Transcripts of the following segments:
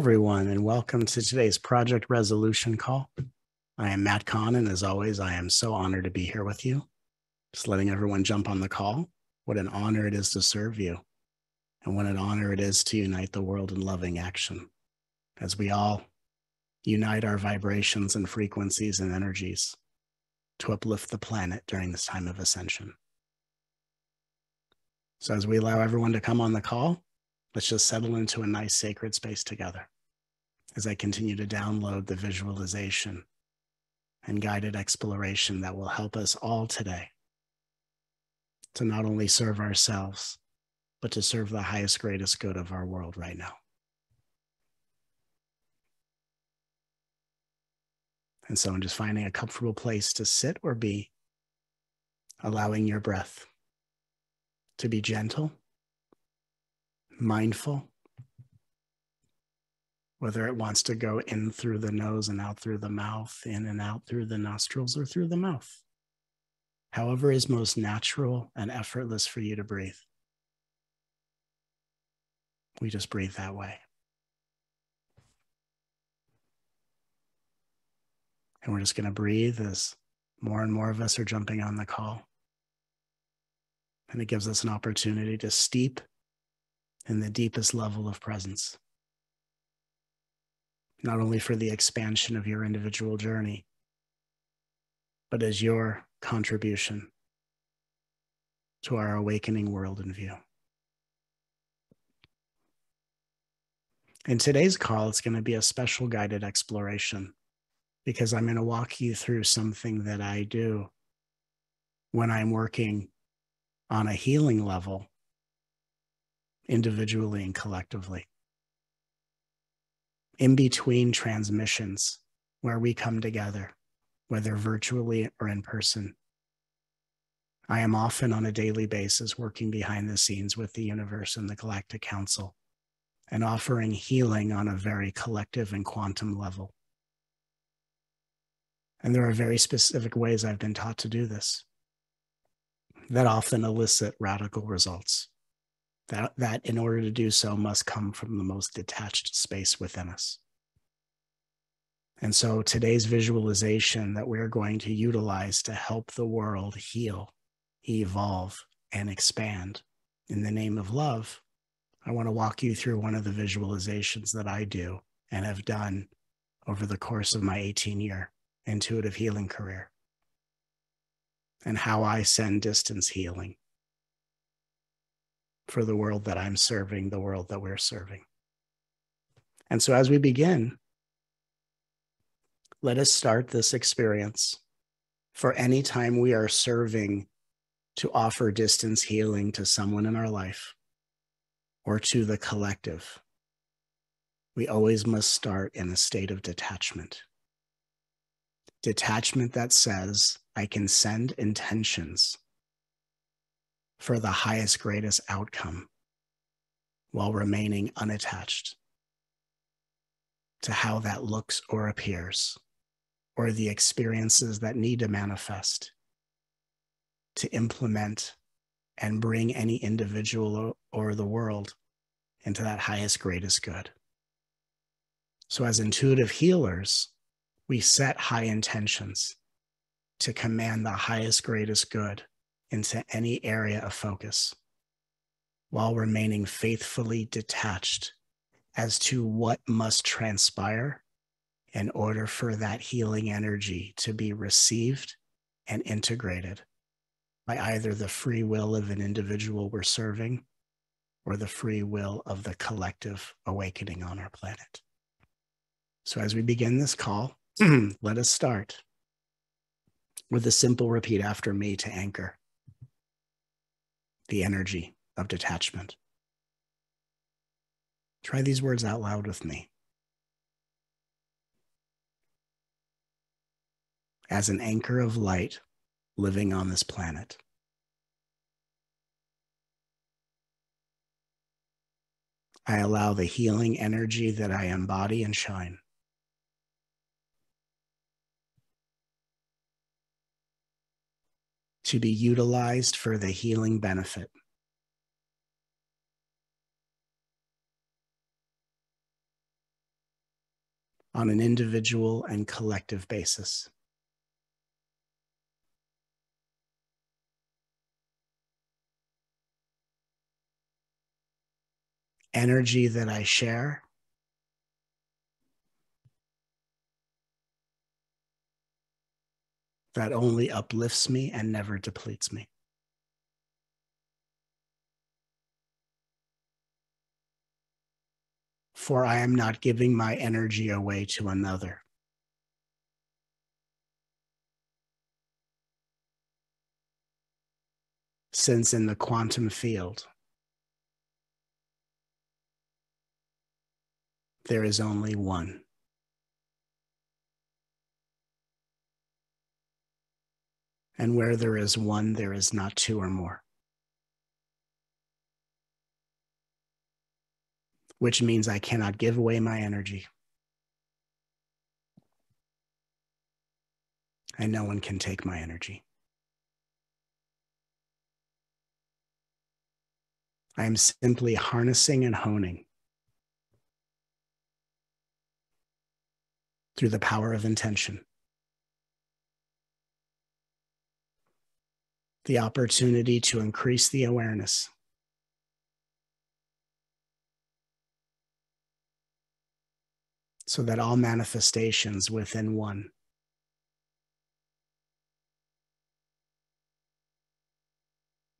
Everyone, and welcome to today's project resolution call. I am Matt Kahn, and as always, I am so honored to be here with you. Just letting everyone jump on the call. What an honor it is to serve you, and what an honor it is to unite the world in loving action as we all unite our vibrations and frequencies and energies to uplift the planet during this time of ascension. So, as we allow everyone to come on the call, Let's just settle into a nice sacred space together as I continue to download the visualization and guided exploration that will help us all today to not only serve ourselves, but to serve the highest, greatest good of our world right now. And so, in just finding a comfortable place to sit or be, allowing your breath to be gentle mindful, whether it wants to go in through the nose and out through the mouth, in and out through the nostrils or through the mouth. However, is most natural and effortless for you to breathe. We just breathe that way. And we're just going to breathe as more and more of us are jumping on the call. And it gives us an opportunity to steep in the deepest level of presence. Not only for the expansion of your individual journey, but as your contribution to our awakening world in view. In today's call, it's going to be a special guided exploration because I'm going to walk you through something that I do when I'm working on a healing level individually and collectively. In between transmissions, where we come together, whether virtually or in person, I am often on a daily basis working behind the scenes with the universe and the Galactic Council and offering healing on a very collective and quantum level. And there are very specific ways I've been taught to do this that often elicit radical results that, that in order to do so must come from the most detached space within us. And so today's visualization that we're going to utilize to help the world heal, evolve, and expand in the name of love, I want to walk you through one of the visualizations that I do and have done over the course of my 18 year intuitive healing career and how I send distance healing for the world that I'm serving, the world that we're serving. And so as we begin, let us start this experience for any time we are serving to offer distance healing to someone in our life or to the collective. We always must start in a state of detachment. Detachment that says, I can send intentions for the highest, greatest outcome while remaining unattached to how that looks or appears, or the experiences that need to manifest to implement and bring any individual or the world into that highest, greatest good. So, as intuitive healers, we set high intentions to command the highest, greatest good into any area of focus while remaining faithfully detached as to what must transpire in order for that healing energy to be received and integrated by either the free will of an individual we're serving or the free will of the collective awakening on our planet. So, as we begin this call, let us start with a simple repeat after me to anchor the energy of detachment. Try these words out loud with me. As an anchor of light living on this planet. I allow the healing energy that I embody and shine to be utilized for the healing benefit. on an individual and collective basis. Energy that I share that only uplifts me and never depletes me. For I am not giving my energy away to another. Since in the quantum field, there is only one. And where there is one, there is not two or more. Which means I cannot give away my energy. And no one can take my energy. I am simply harnessing and honing through the power of intention. The opportunity to increase the awareness. So that all manifestations within one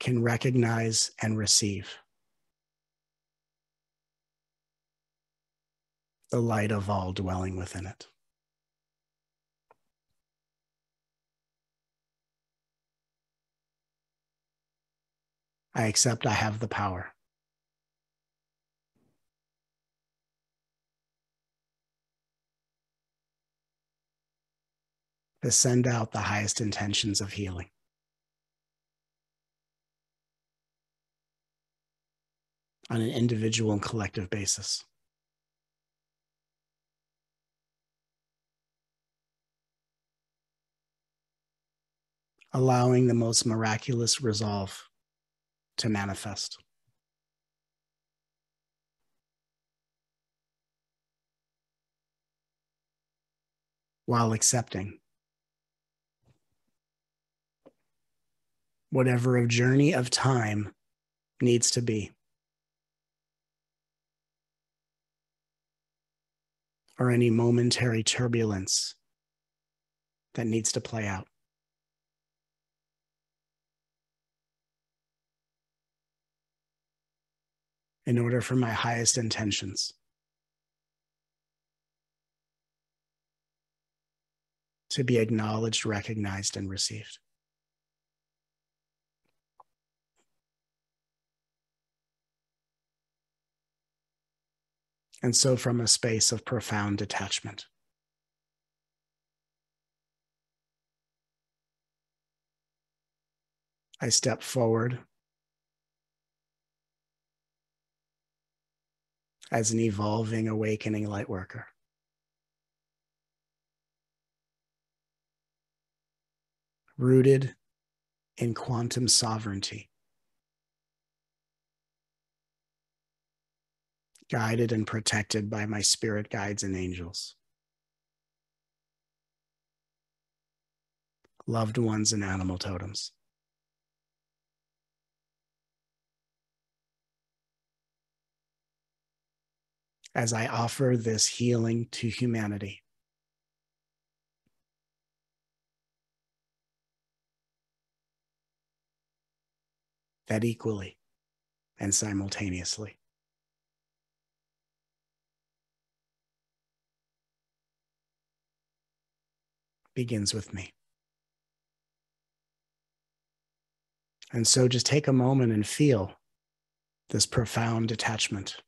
can recognize and receive the light of all dwelling within it. I accept I have the power. To send out the highest intentions of healing. On an individual and collective basis. allowing the most miraculous resolve to manifest. While accepting whatever a journey of time needs to be. Or any momentary turbulence that needs to play out. In order for my highest intentions. To be acknowledged, recognized, and received. And so, from a space of profound detachment. I step forward as an evolving, awakening light worker. Rooted in quantum sovereignty, guided and protected by my spirit guides and angels, loved ones and animal totems. As I offer this healing to humanity. That equally and simultaneously. Begins with me. And so just take a moment and feel this profound attachment.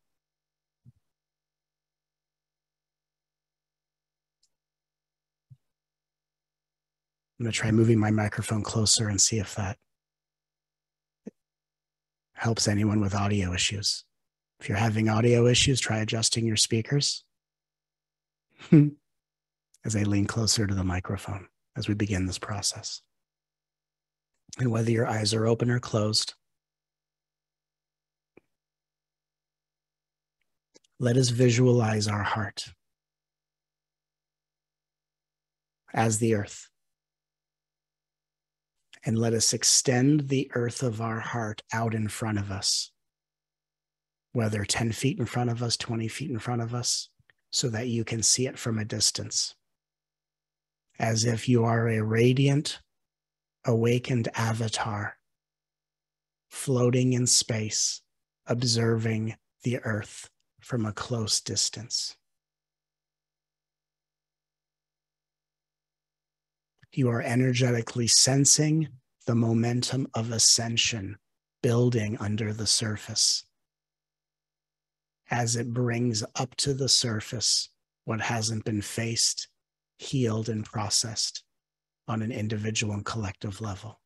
I'm going to try moving my microphone closer and see if that helps anyone with audio issues. If you're having audio issues, try adjusting your speakers as I lean closer to the microphone as we begin this process. And whether your eyes are open or closed, let us visualize our heart as the earth. And let us extend the earth of our heart out in front of us, whether 10 feet in front of us, 20 feet in front of us, so that you can see it from a distance, as if you are a radiant, awakened avatar floating in space, observing the earth from a close distance. You are energetically sensing the momentum of ascension building under the surface as it brings up to the surface what hasn't been faced, healed, and processed on an individual and collective level.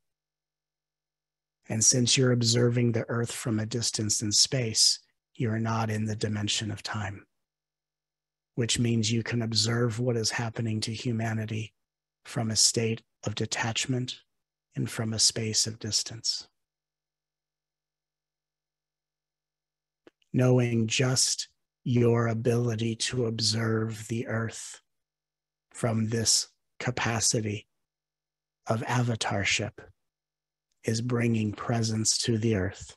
And since you're observing the earth from a distance in space, you're not in the dimension of time, which means you can observe what is happening to humanity from a state of detachment and from a space of distance. Knowing just your ability to observe the earth from this capacity of avatarship is bringing presence to the earth,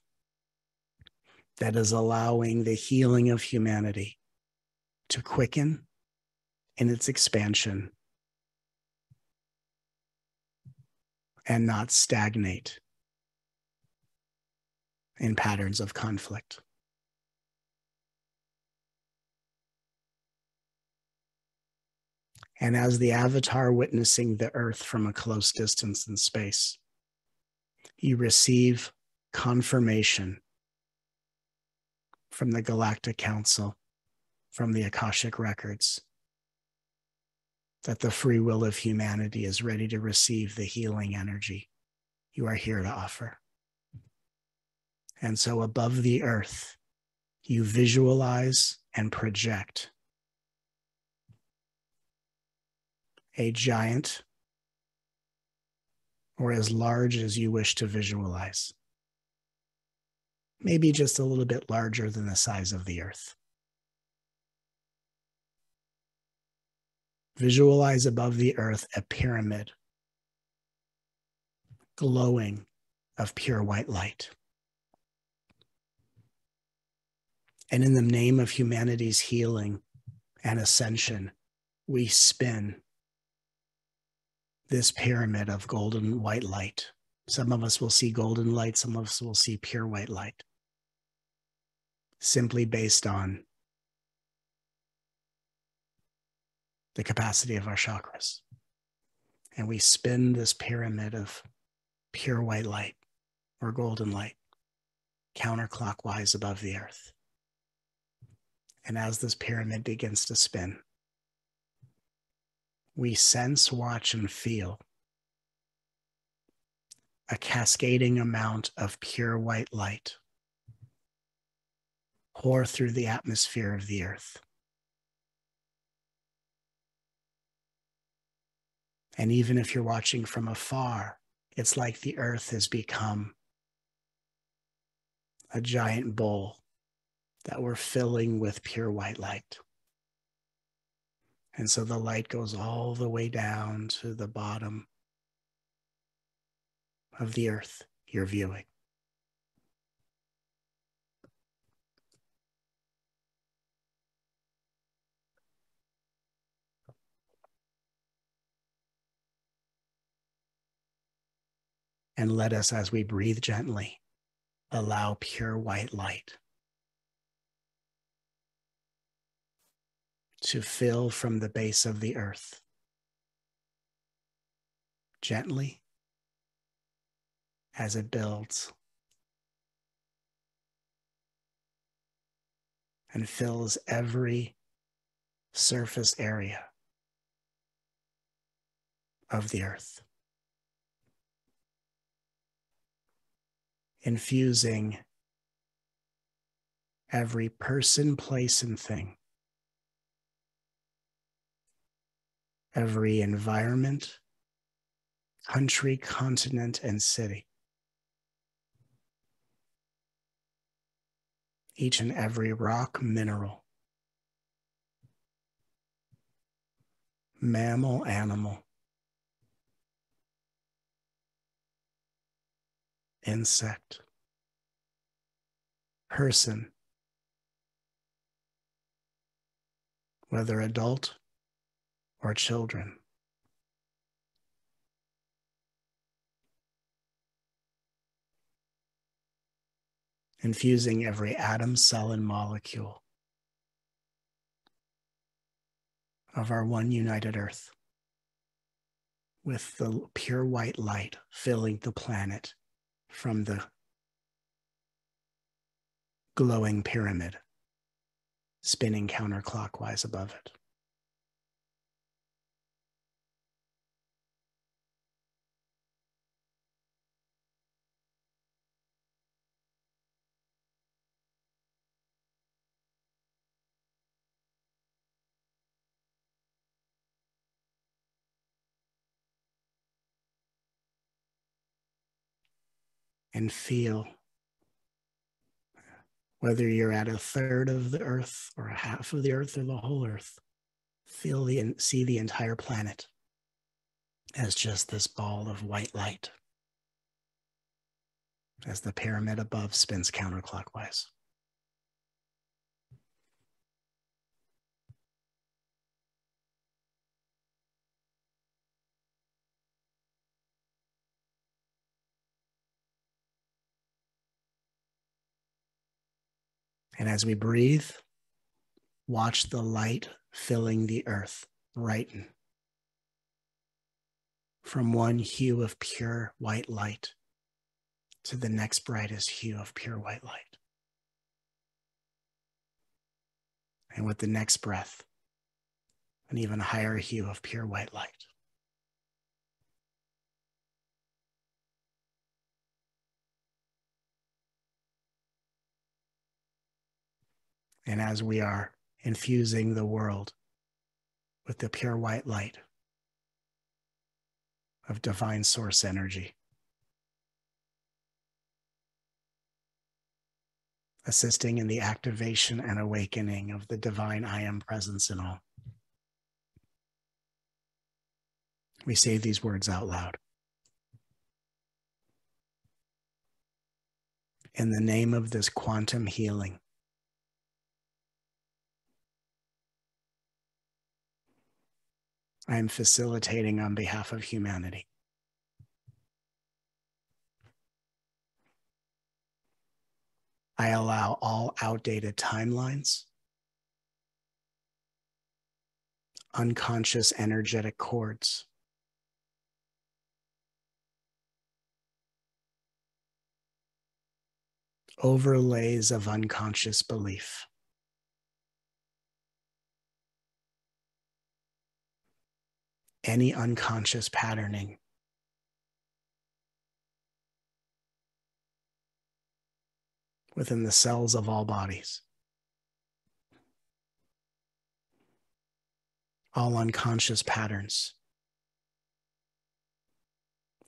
that is allowing the healing of humanity to quicken in its expansion and not stagnate in patterns of conflict. And as the avatar witnessing the earth from a close distance in space, you receive confirmation from the Galactic Council, from the Akashic Records, that the free will of humanity is ready to receive the healing energy you are here to offer. And so, above the earth, you visualize and project a giant or as large as you wish to visualize. Maybe just a little bit larger than the size of the earth. Visualize above the earth a pyramid glowing of pure white light. And in the name of humanity's healing and ascension, we spin this pyramid of golden white light. Some of us will see golden light, some of us will see pure white light, simply based on the capacity of our chakras. And we spin this pyramid of pure white light or golden light counterclockwise above the earth. And as this pyramid begins to spin, we sense, watch, and feel a cascading amount of pure white light pour through the atmosphere of the earth. And even if you're watching from afar, it's like the earth has become a giant bowl that we're filling with pure white light. And so the light goes all the way down to the bottom of the earth you're viewing. And let us, as we breathe gently, allow pure white light to fill from the base of the earth. Gently as it builds and fills every surface area of the earth. Infusing every person, place, and thing. Every environment, country, continent, and city. Each and every rock, mineral, mammal, animal, insect, person, whether adult or children. Infusing every atom, cell, and molecule of our one united earth with the pure white light filling the planet from the glowing pyramid spinning counterclockwise above it. And feel. Whether you're at a third of the earth or a half of the earth or the whole earth feel the see the entire planet as just this ball of white light as the pyramid above spins counterclockwise And as we breathe, watch the light filling the earth brighten from one hue of pure white light to the next brightest hue of pure white light. And with the next breath, an even higher hue of pure white light. And as we are infusing the world with the pure white light of divine source energy, assisting in the activation and awakening of the divine I am presence in all. We say these words out loud. In the name of this quantum healing, I am facilitating on behalf of humanity. I allow all outdated timelines, unconscious energetic cords, overlays of unconscious belief any unconscious patterning. Within the cells of all bodies. All unconscious patterns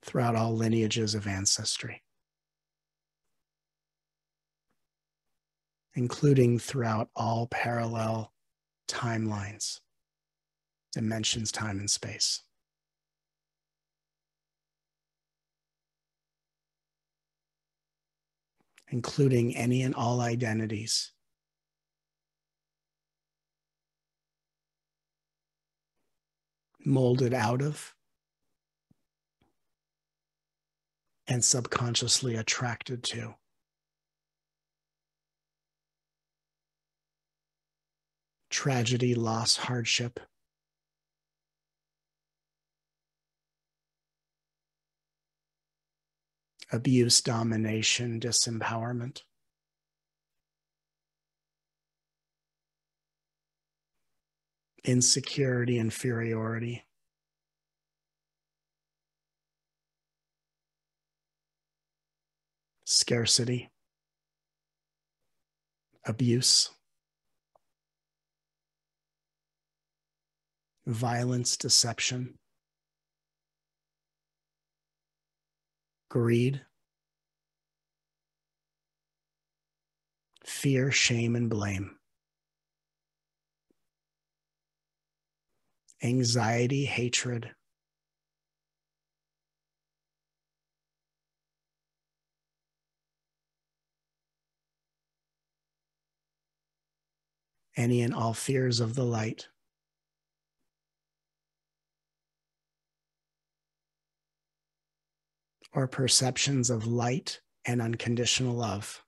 throughout all lineages of ancestry, including throughout all parallel timelines dimensions, time, and space. Including any and all identities. Molded out of and subconsciously attracted to. Tragedy, loss, hardship, abuse, domination, disempowerment. Insecurity, inferiority. Scarcity, abuse, violence, deception. greed, fear, shame, and blame, anxiety, hatred. Any and all fears of the light. Or perceptions of light and unconditional love.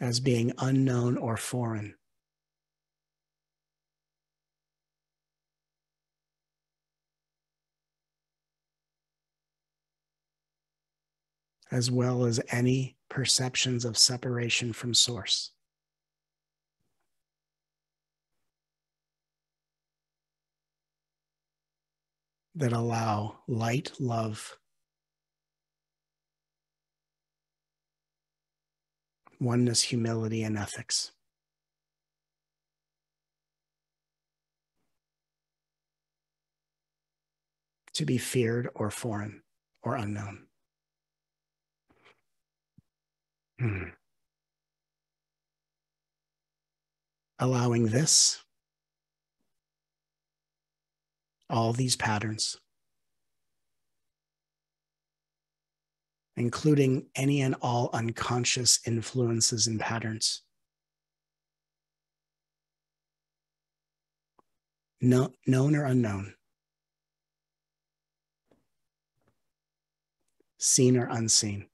As being unknown or foreign. as well as any perceptions of separation from source. That allow light, love, oneness, humility, and ethics. To be feared or foreign or unknown. Hmm. Allowing this, all these patterns, including any and all unconscious influences and patterns. No, known or unknown, seen or unseen.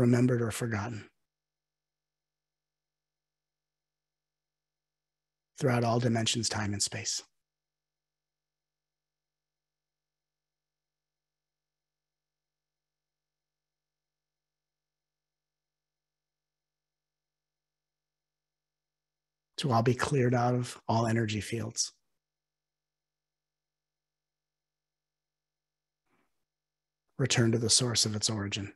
remembered or forgotten. Throughout all dimensions, time, and space. to all be cleared out of all energy fields. Return to the source of its origin.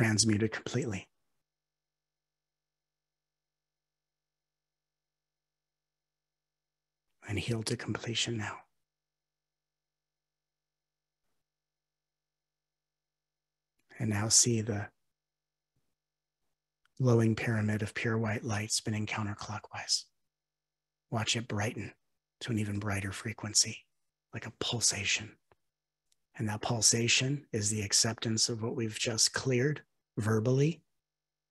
Transmuted completely. And healed to completion now. And now see the glowing pyramid of pure white light spinning counterclockwise. Watch it brighten to an even brighter frequency, like a pulsation. And that pulsation is the acceptance of what we've just cleared verbally.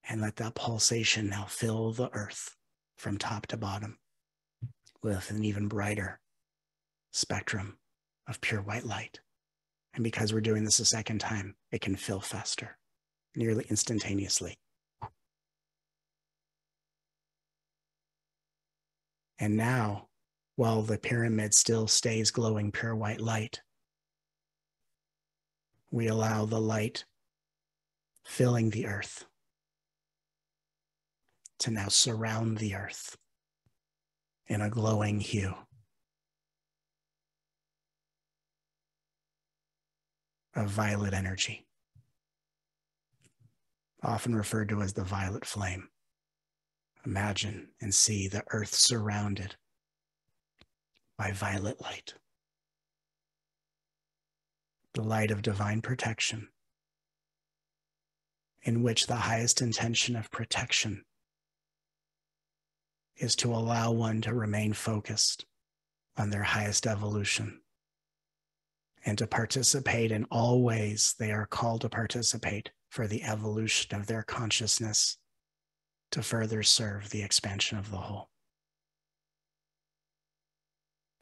And let that pulsation now fill the earth from top to bottom with an even brighter spectrum of pure white light. And because we're doing this a second time, it can fill faster, nearly instantaneously. And now, while the pyramid still stays glowing pure white light, we allow the light filling the earth to now surround the earth in a glowing hue. Of violet energy, often referred to as the violet flame. Imagine and see the earth surrounded by violet light the light of divine protection, in which the highest intention of protection is to allow one to remain focused on their highest evolution and to participate in all ways they are called to participate for the evolution of their consciousness to further serve the expansion of the whole.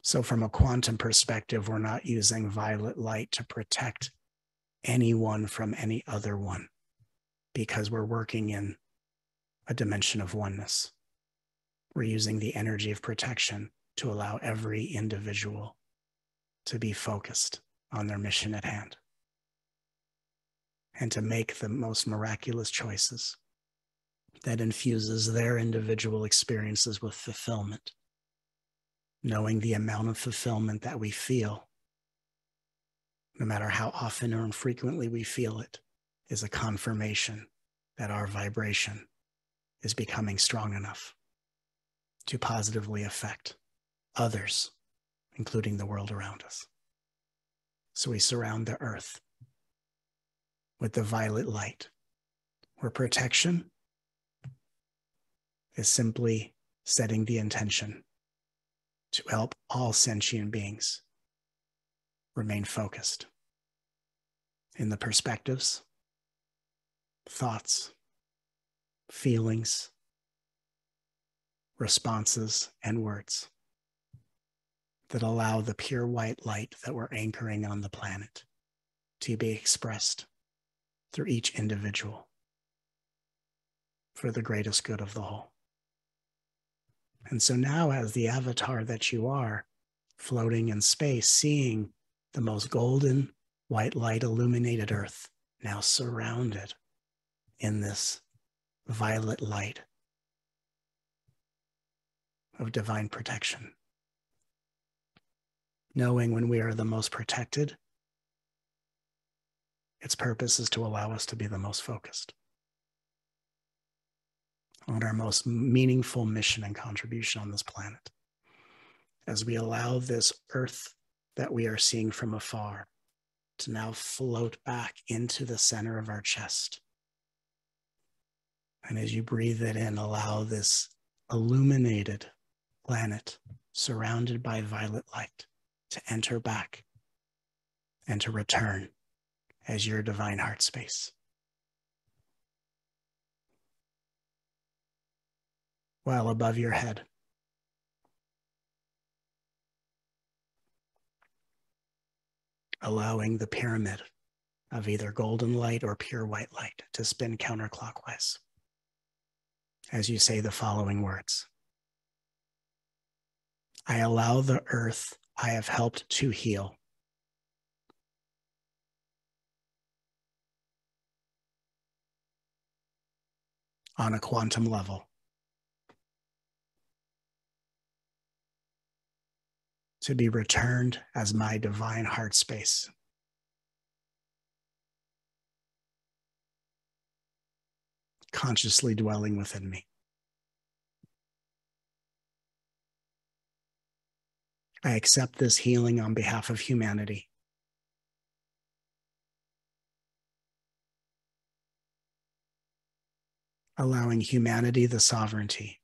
So, from a quantum perspective, we're not using violet light to protect anyone from any other one because we're working in a dimension of oneness. We're using the energy of protection to allow every individual to be focused on their mission at hand and to make the most miraculous choices that infuses their individual experiences with fulfillment knowing the amount of fulfillment that we feel, no matter how often or infrequently we feel it, is a confirmation that our vibration is becoming strong enough to positively affect others, including the world around us. So we surround the earth with the violet light, where protection is simply setting the intention to help all sentient beings remain focused in the perspectives, thoughts, feelings, responses, and words that allow the pure white light that we're anchoring on the planet to be expressed through each individual for the greatest good of the whole. And so now, as the avatar that you are, floating in space, seeing the most golden white light illuminated earth, now surrounded in this violet light of divine protection. Knowing when we are the most protected, its purpose is to allow us to be the most focused on our most meaningful mission and contribution on this planet. As we allow this earth that we are seeing from afar to now float back into the center of our chest. And as you breathe it in, allow this illuminated planet surrounded by violet light to enter back and to return as your divine heart space. While above your head, allowing the pyramid of either golden light or pure white light to spin counterclockwise as you say the following words I allow the earth I have helped to heal. On a quantum level. to be returned as my divine heart space. Consciously dwelling within me. I accept this healing on behalf of humanity. Allowing humanity the sovereignty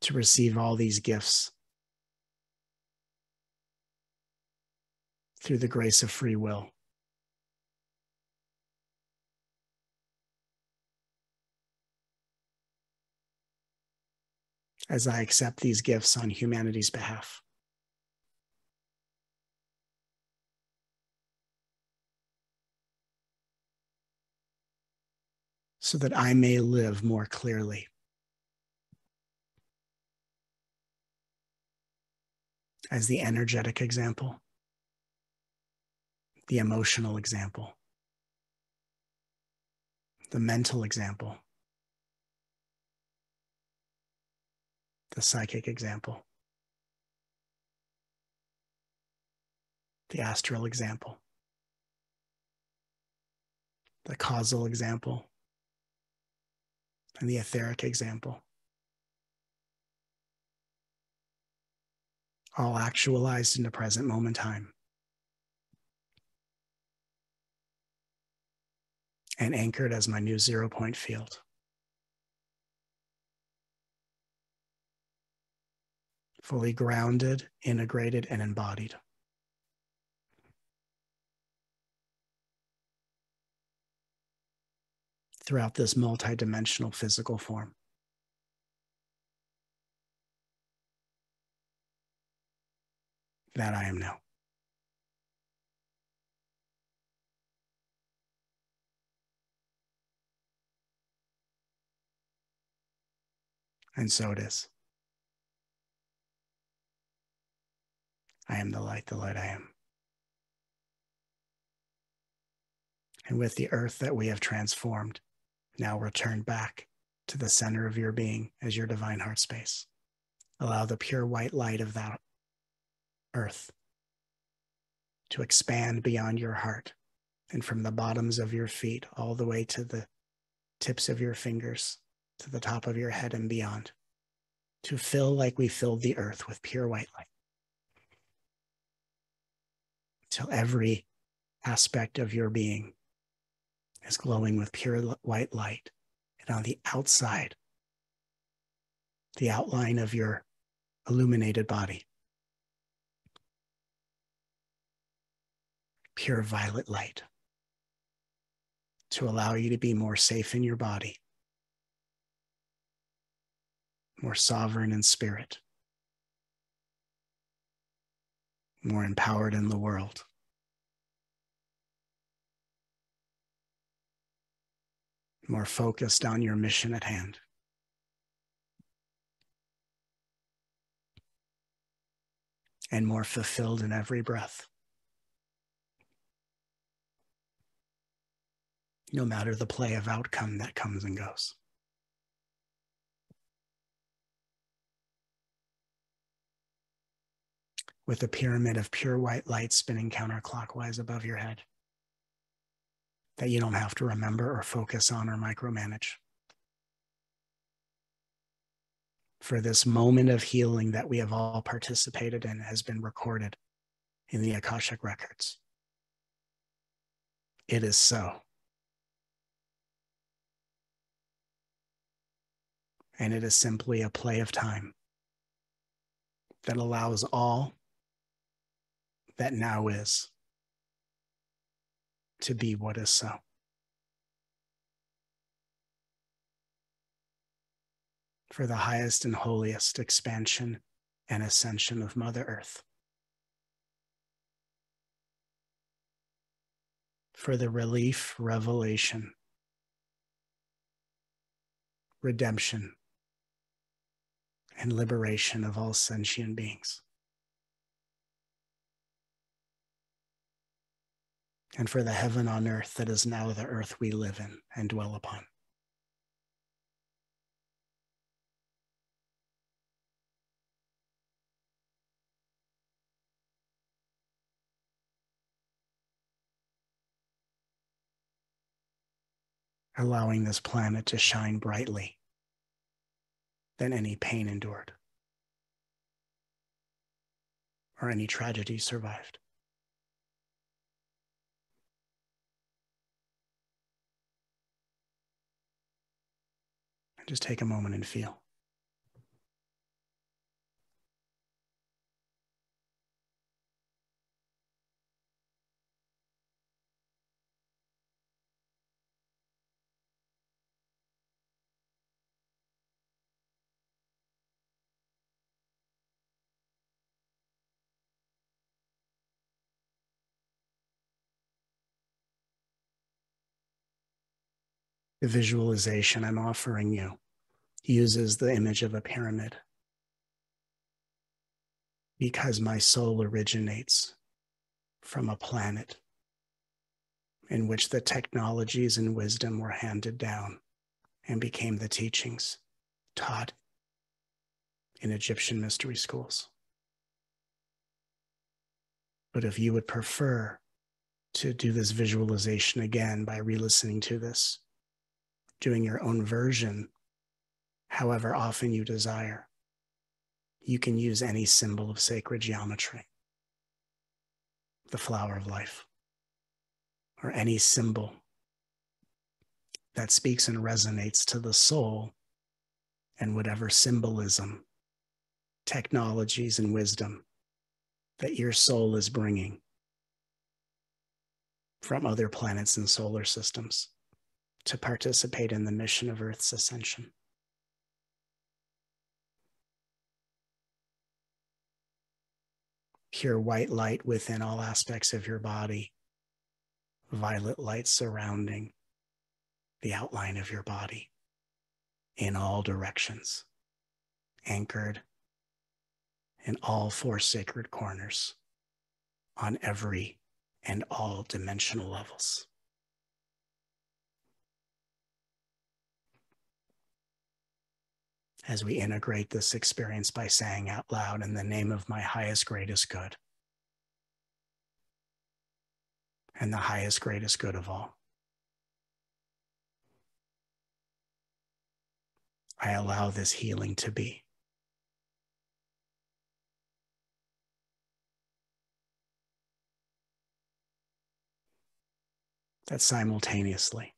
to receive all these gifts through the grace of free will. As I accept these gifts on humanity's behalf. So that I may live more clearly. as the energetic example, the emotional example, the mental example, the psychic example, the astral example, the causal example, and the etheric example. all actualized in the present moment time. And anchored as my new zero point field. Fully grounded, integrated, and embodied. Throughout this multidimensional physical form. that I am now. And so it is. I am the light, the light I am. And with the earth that we have transformed, now return back to the center of your being as your divine heart space. Allow the pure white light of that earth to expand beyond your heart and from the bottoms of your feet all the way to the tips of your fingers, to the top of your head and beyond, to fill like we filled the earth with pure white light. Till every aspect of your being is glowing with pure white light And on the outside, the outline of your illuminated body, pure violet light to allow you to be more safe in your body, more sovereign in spirit, more empowered in the world. More focused on your mission at hand. And more fulfilled in every breath. no matter the play of outcome that comes and goes. With a pyramid of pure white light spinning counterclockwise above your head that you don't have to remember or focus on or micromanage. For this moment of healing that we have all participated in has been recorded in the Akashic records. It is so. and it is simply a play of time that allows all that now is to be what is so. For the highest and holiest expansion and ascension of Mother Earth. For the relief, revelation, redemption, and liberation of all sentient beings. And for the heaven on earth that is now the earth we live in and dwell upon. allowing this planet to shine brightly than any pain endured or any tragedy survived. Just take a moment and feel. The visualization I'm offering you uses the image of a pyramid because my soul originates from a planet in which the technologies and wisdom were handed down and became the teachings taught in Egyptian mystery schools. But if you would prefer to do this visualization again by re listening to this, doing your own version, however often you desire. You can use any symbol of sacred geometry, the flower of life, or any symbol that speaks and resonates to the soul and whatever symbolism, technologies, and wisdom that your soul is bringing from other planets and solar systems to participate in the mission of Earth's ascension. Pure white light within all aspects of your body, violet light surrounding the outline of your body in all directions, anchored in all four sacred corners on every and all dimensional levels. As we integrate this experience by saying out loud, in the name of my highest, greatest good, and the highest, greatest good of all. I allow this healing to be. That simultaneously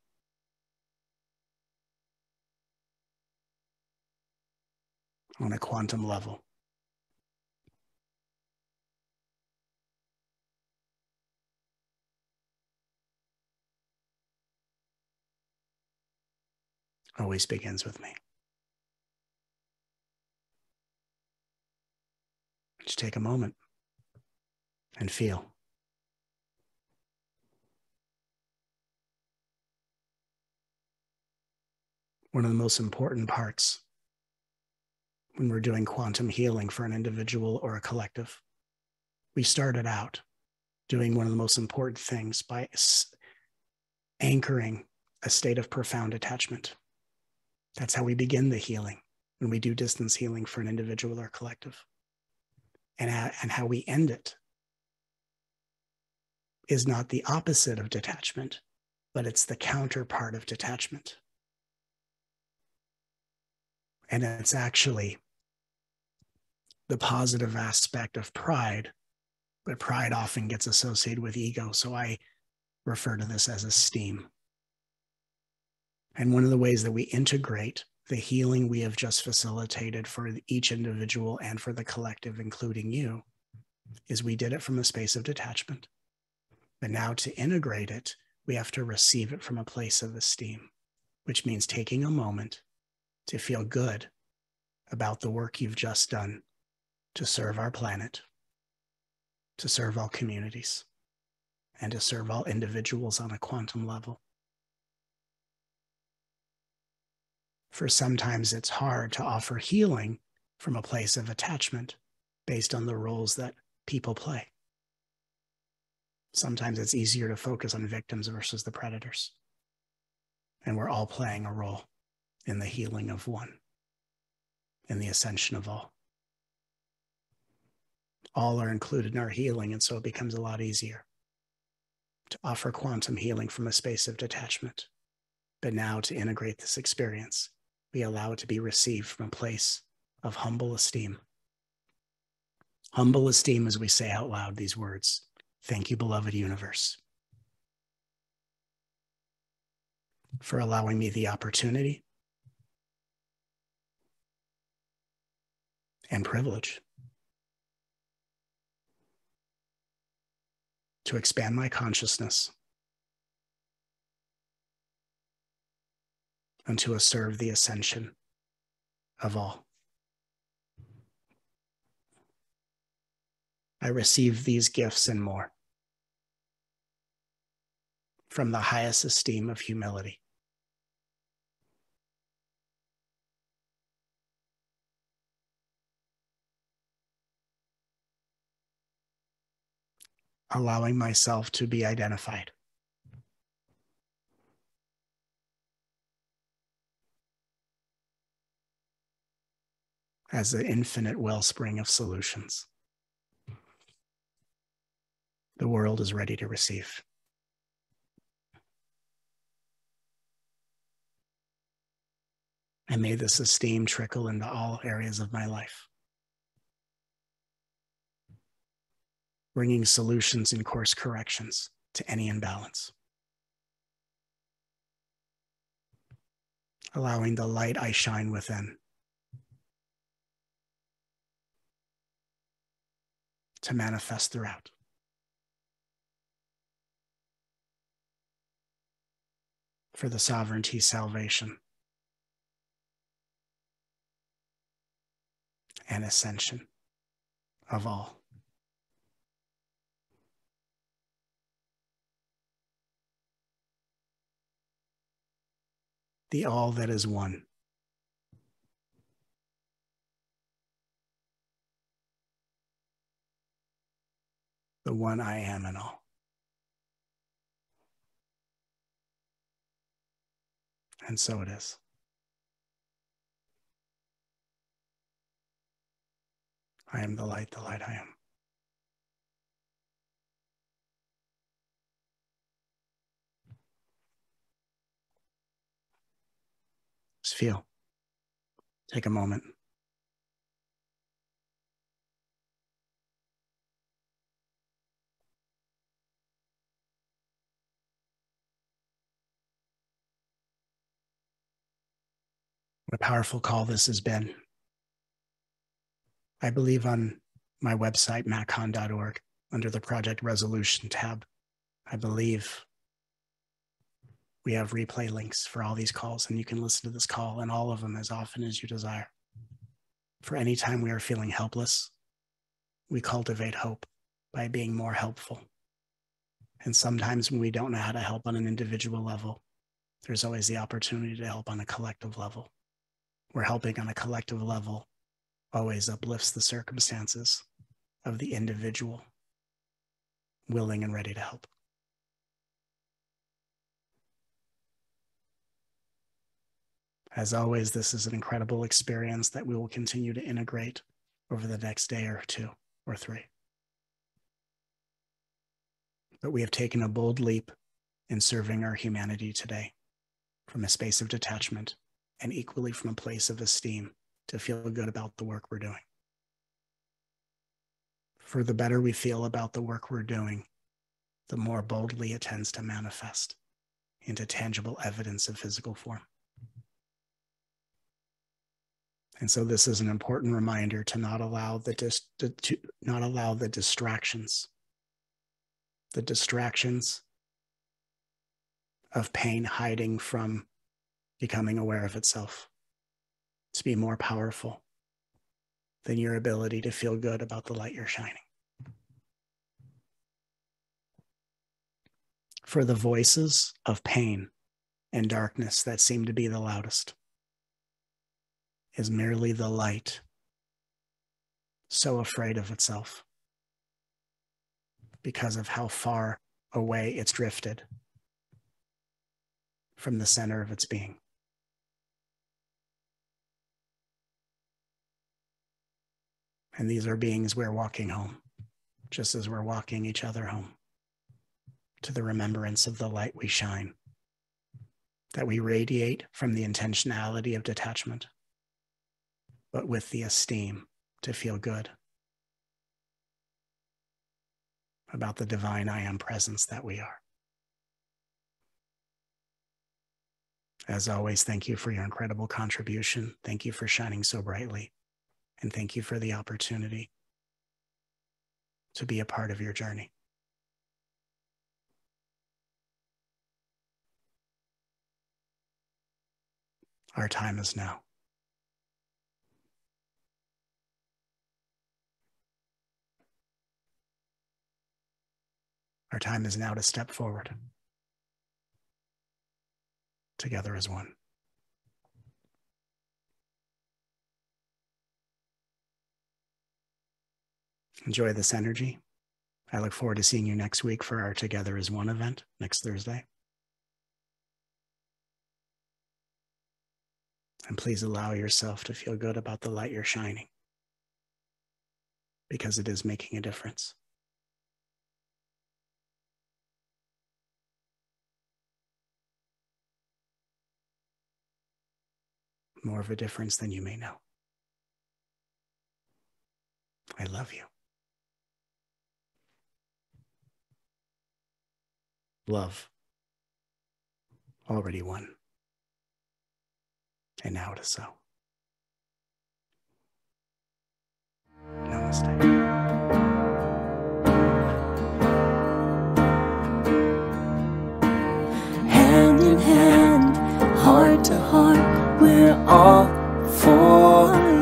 on a quantum level. Always begins with me. Just take a moment and feel. One of the most important parts when we're doing quantum healing for an individual or a collective. We started out doing one of the most important things by anchoring a state of profound attachment. That's how we begin the healing when we do distance healing for an individual or collective. And, and how we end it is not the opposite of detachment, but it's the counterpart of detachment. And it's actually the positive aspect of pride, but pride often gets associated with ego. So I refer to this as esteem. And one of the ways that we integrate the healing we have just facilitated for each individual and for the collective, including you, is we did it from a space of detachment. But now to integrate it, we have to receive it from a place of esteem, which means taking a moment to feel good about the work you've just done to serve our planet, to serve all communities, and to serve all individuals on a quantum level. For sometimes it's hard to offer healing from a place of attachment based on the roles that people play. Sometimes it's easier to focus on victims versus the predators. And we're all playing a role in the healing of one, in the ascension of all all are included in our healing. And so it becomes a lot easier to offer quantum healing from a space of detachment. But now to integrate this experience, we allow it to be received from a place of humble esteem. Humble esteem as we say out loud these words Thank you, beloved universe, for allowing me the opportunity and privilege to expand my consciousness and to serve the ascension of all. I receive these gifts and more from the highest esteem of humility. Allowing myself to be identified. As the infinite wellspring of solutions. The world is ready to receive. And may this esteem trickle into all areas of my life. Bringing solutions and course corrections to any imbalance. Allowing the light I shine within to manifest throughout. For the sovereignty salvation and ascension of all. The all that is one. The one I am in all. And so it is. I am the light, the light I am. Just feel. Take a moment. What a powerful call this has been. I believe on my website, mattkahn.org, under the Project Resolution tab, I believe we have replay links for all these calls, and you can listen to this call and all of them as often as you desire. For any time we are feeling helpless, we cultivate hope by being more helpful. And sometimes when we don't know how to help on an individual level, there's always the opportunity to help on a collective level. We're helping on a collective level always uplifts the circumstances of the individual willing and ready to help. As always, this is an incredible experience that we will continue to integrate over the next day or two or three. But we have taken a bold leap in serving our humanity today from a space of detachment and equally from a place of esteem to feel good about the work we're doing. For the better we feel about the work we're doing, the more boldly it tends to manifest into tangible evidence of physical form. And so this is an important reminder to not allow the dis- to not allow the distractions, the distractions of pain hiding from becoming aware of itself, to be more powerful than your ability to feel good about the light you're shining. For the voices of pain and darkness that seem to be the loudest is merely the light, so afraid of itself because of how far away it's drifted from the center of its being. And these are beings we're walking home, just as we're walking each other home to the remembrance of the light we shine, that we radiate from the intentionality of detachment but with the esteem to feel good about the divine I am presence that we are. As always, thank you for your incredible contribution. Thank you for shining so brightly. And thank you for the opportunity to be a part of your journey. Our time is now. Our time is now to step forward together as one. Enjoy this energy. I look forward to seeing you next week for our Together as One event next Thursday. And please allow yourself to feel good about the light you're shining because it is making a difference. More of a difference than you may know. I love you. Love already won. And now it is so. Namaste. hand in hand, heart to heart we're all for